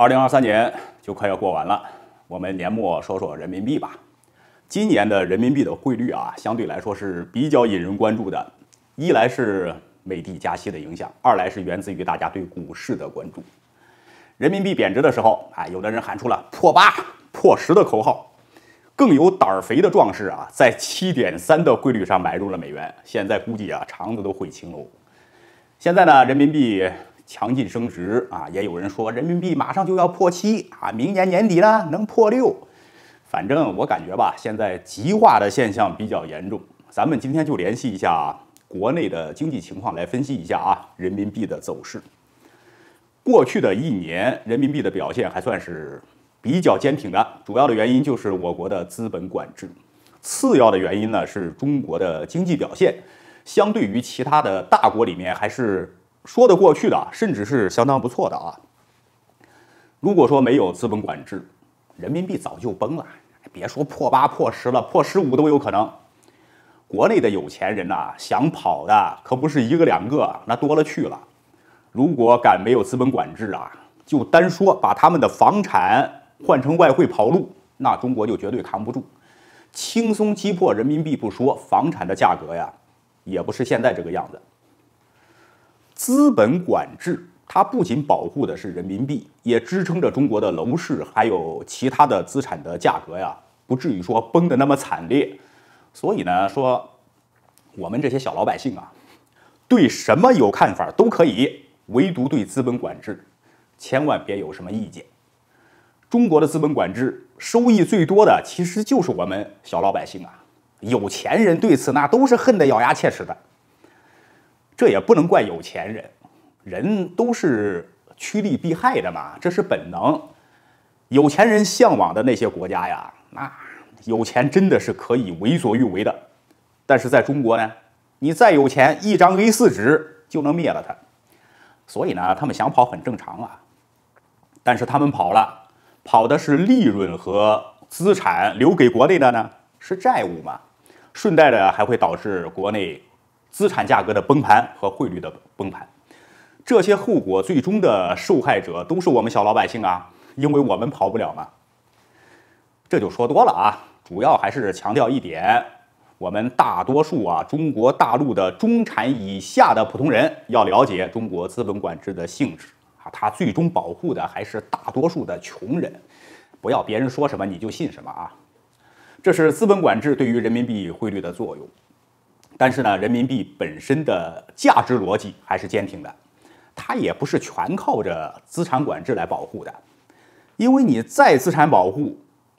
二零二三年就快要过完了，我们年末说说人民币吧。今年的人民币的汇率啊，相对来说是比较引人关注的。一来是美帝加息的影响，二来是源自于大家对股市的关注。人民币贬值的时候，啊，有的人喊出了破八、破十的口号，更有胆儿肥的壮士啊，在七点三的汇率上买入了美元。现在估计啊，肠子都悔青喽。现在呢，人民币强劲升值啊，也有人说人民币马上就要破七啊，明年年底呢能破六。反正我感觉吧，现在极化的现象比较严重。咱们今天就联系一下国内的经济情况来分析一下啊，人民币的走势。过去的一年，人民币的表现还算是比较坚挺的，主要的原因就是我国的资本管制，次要的原因呢是中国的经济表现，相对于其他的大国里面还是说得过去的，甚至是相当不错的啊。如果说没有资本管制，人民币早就崩了，别说破八破十了，破十五都有可能。国内的有钱人呐，想跑的可不是一个两个，那多了去了。如果敢没有资本管制啊，就单说把他们的房产换成外汇跑路，那中国就绝对扛不住。轻松击破人民币不说，房产的价格呀，也不是现在这个样子。资本管制它不仅保护的是人民币，也支撑着中国的楼市，还有其他的资产的价格呀，不至于说崩的那么惨烈。所以呢，说我们这些小老百姓啊，对什么有看法都可以。唯独对资本管制，千万别有什么意见。中国的资本管制收益最多的，其实就是我们小老百姓啊。有钱人对此那都是恨得咬牙切齿的。这也不能怪有钱人，人都是趋利避害的嘛，这是本能。有钱人向往的那些国家呀，那有钱真的是可以为所欲为的。但是在中国呢，你再有钱，一张 A4 纸就能灭了它。所以呢，他们想跑很正常啊，但是他们跑了，跑的是利润和资产，留给国内的呢是债务嘛，顺带的还会导致国内资产价格的崩盘和汇率的崩盘，这些后果最终的受害者都是我们小老百姓啊，因为我们跑不了嘛。这就说多了啊，主要还是强调一点。我们大多数啊，中国大陆的中产以下的普通人要了解中国资本管制的性质啊，它最终保护的还是大多数的穷人，不要别人说什么你就信什么啊。这是资本管制对于人民币汇率的作用。但是呢，人民币本身的价值逻辑还是坚挺的，它也不是全靠着资产管制来保护的，因为你再资产保护，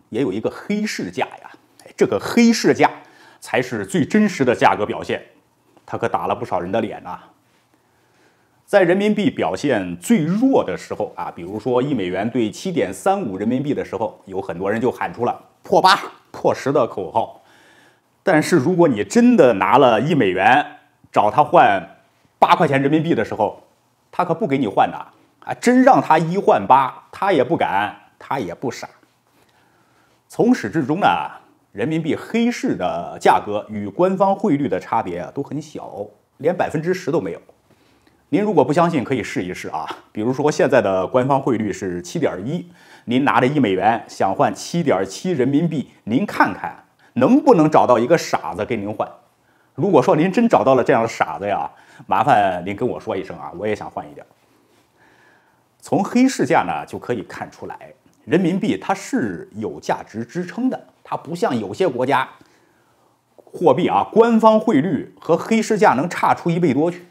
也有一个黑市价呀，这个黑市价。才是最真实的价格表现，它可打了不少人的脸呐。在人民币表现最弱的时候啊，比如说一美元兑七点三五人民币的时候，有很多人就喊出了破八、破十的口号。但是如果你真的拿了一美元找他换八块钱人民币的时候，他可不给你换的啊！真让他一换八，他也不敢，他也不傻。从始至终呢。人民币黑市的价格与官方汇率的差别啊都很小，连百分之十都没有。您如果不相信，可以试一试啊。比如说现在的官方汇率是七点一，您拿着一美元想换七点七人民币，您看看能不能找到一个傻子给您换。如果说您真找到了这样的傻子呀，麻烦您跟我说一声啊，我也想换一点。从黑市价呢就可以看出来，人民币它是有价值支撑的。它不像有些国家货币啊，官方汇率和黑市价能差出一倍多去。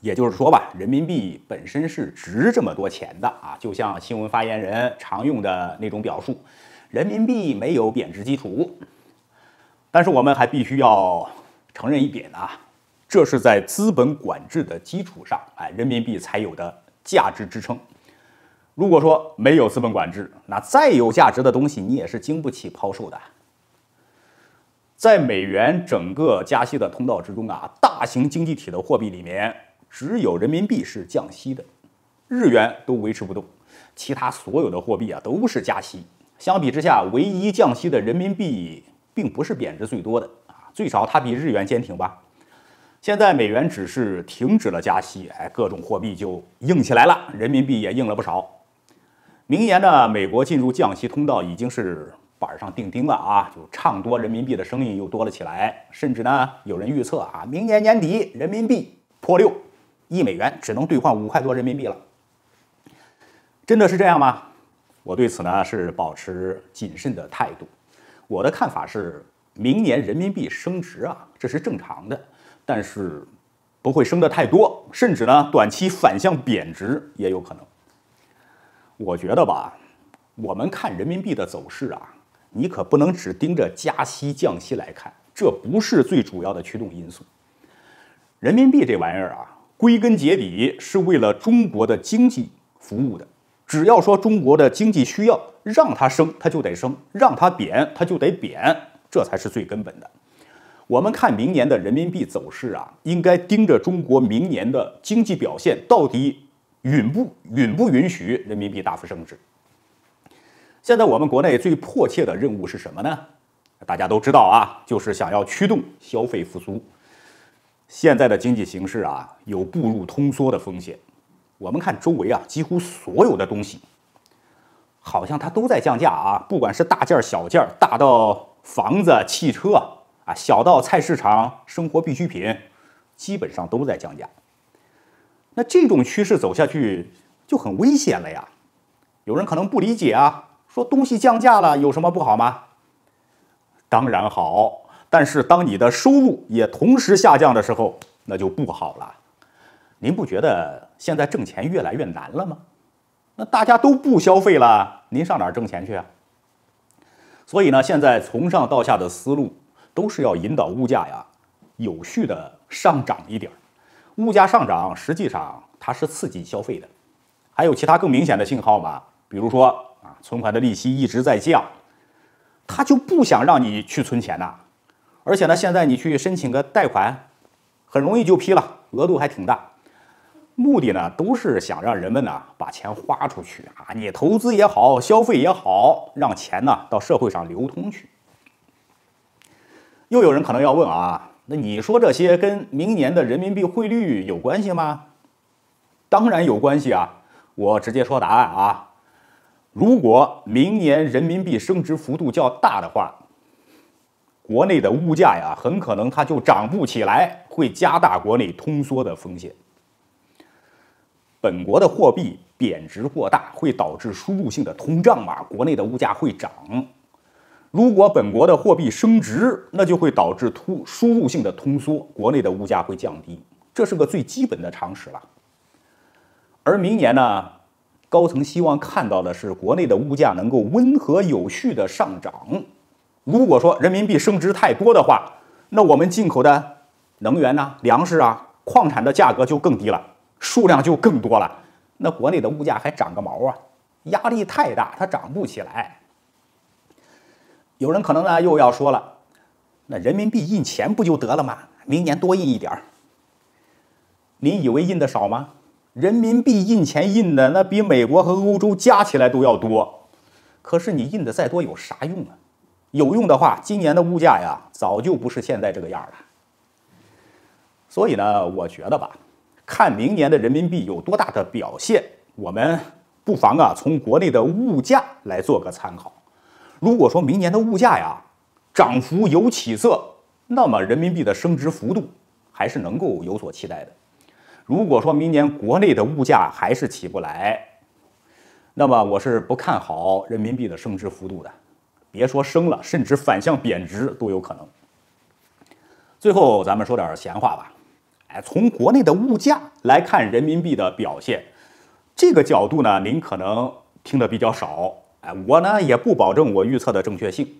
也就是说吧，人民币本身是值这么多钱的啊。就像新闻发言人常用的那种表述，人民币没有贬值基础。但是我们还必须要承认一点啊，这是在资本管制的基础上，哎，人民币才有的价值支撑。如果说没有资本管制，那再有价值的东西你也是经不起抛售的。在美元整个加息的通道之中啊，大型经济体的货币里面，只有人民币是降息的，日元都维持不动，其他所有的货币啊都是加息。相比之下，唯一降息的人民币并不是贬值最多的啊，最少它比日元坚挺吧。现在美元只是停止了加息，哎，各种货币就硬起来了，人民币也硬了不少。明年呢，美国进入降息通道已经是板上钉钉了啊，就唱多人民币的声音又多了起来，甚至呢，有人预测啊，明年年底人民币破六，一美元只能兑换五块多人民币了。真的是这样吗？我对此呢是保持谨慎的态度。我的看法是，明年人民币升值啊，这是正常的，但是不会升得太多，甚至呢，短期反向贬值也有可能。我觉得吧，我们看人民币的走势啊，你可不能只盯着加息降息来看，这不是最主要的驱动因素。人民币这玩意儿啊，归根结底是为了中国的经济服务的。只要说中国的经济需要，让它升它就得升，让它贬它就得贬，这才是最根本的。我们看明年的人民币走势啊，应该盯着中国明年的经济表现到底。允不允不允许人民币大幅升值？现在我们国内最迫切的任务是什么呢？大家都知道啊，就是想要驱动消费复苏。现在的经济形势啊，有步入通缩的风险。我们看周围啊，几乎所有的东西，好像它都在降价啊，不管是大件小件大到房子、汽车啊，小到菜市场生活必需品，基本上都在降价。那这种趋势走下去就很危险了呀！有人可能不理解啊，说东西降价了有什么不好吗？当然好，但是当你的收入也同时下降的时候，那就不好了。您不觉得现在挣钱越来越难了吗？那大家都不消费了，您上哪儿挣钱去啊？所以呢，现在从上到下的思路都是要引导物价呀有序的上涨一点儿。物价上涨，实际上它是刺激消费的。还有其他更明显的信号吗？比如说啊，存款的利息一直在降，他就不想让你去存钱呐。而且呢，现在你去申请个贷款，很容易就批了，额度还挺大。目的呢，都是想让人们呢把钱花出去啊，你投资也好，消费也好，让钱呢到社会上流通去。又有人可能要问啊？那你说这些跟明年的人民币汇率有关系吗？当然有关系啊！我直接说答案啊。如果明年人民币升值幅度较大的话，国内的物价呀，很可能它就涨不起来，会加大国内通缩的风险。本国的货币贬值过大，会导致输入性的通胀嘛？国内的物价会涨。如果本国的货币升值，那就会导致突输入性的通缩，国内的物价会降低，这是个最基本的常识了。而明年呢，高层希望看到的是国内的物价能够温和有序的上涨。如果说人民币升值太多的话，那我们进口的能源呢、粮食啊、矿产的价格就更低了，数量就更多了，那国内的物价还涨个毛啊？压力太大，它涨不起来。有人可能呢又要说了，那人民币印钱不就得了吗？明年多印一点儿。你以为印的少吗？人民币印钱印的那比美国和欧洲加起来都要多。可是你印的再多有啥用啊？有用的话，今年的物价呀早就不是现在这个样了。所以呢，我觉得吧，看明年的人民币有多大的表现，我们不妨啊从国内的物价来做个参考。如果说明年的物价呀涨幅有起色，那么人民币的升值幅度还是能够有所期待的。如果说明年国内的物价还是起不来，那么我是不看好人民币的升值幅度的。别说升了，甚至反向贬值都有可能。最后咱们说点闲话吧。从国内的物价来看人民币的表现，这个角度呢，您可能听得比较少。哎，我呢也不保证我预测的正确性，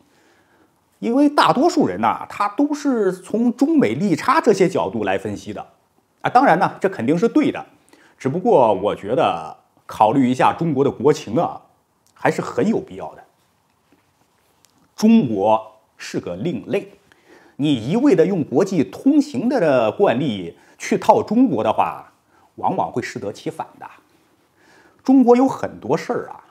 因为大多数人呐，他都是从中美利差这些角度来分析的。啊，当然呢，这肯定是对的，只不过我觉得考虑一下中国的国情啊，还是很有必要的。中国是个另类，你一味的用国际通行的惯例去套中国的话，往往会适得其反的。中国有很多事儿啊。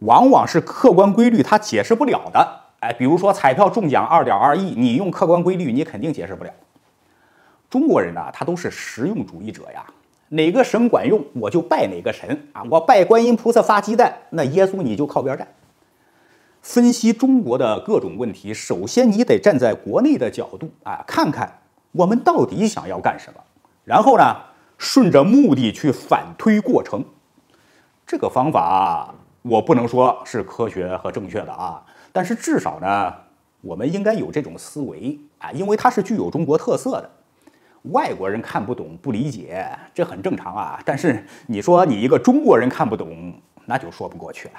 往往是客观规律它解释不了的，哎，比如说彩票中奖二点二亿，你用客观规律你肯定解释不了。中国人呢，他都是实用主义者呀，哪个神管用，我就拜哪个神啊！我拜观音菩萨发鸡蛋，那耶稣你就靠边站。分析中国的各种问题，首先你得站在国内的角度啊，看看我们到底想要干什么，然后呢，顺着目的去反推过程。这个方法我不能说是科学和正确的啊，但是至少呢，我们应该有这种思维啊，因为它是具有中国特色的。外国人看不懂、不理解，这很正常啊。但是你说你一个中国人看不懂，那就说不过去了。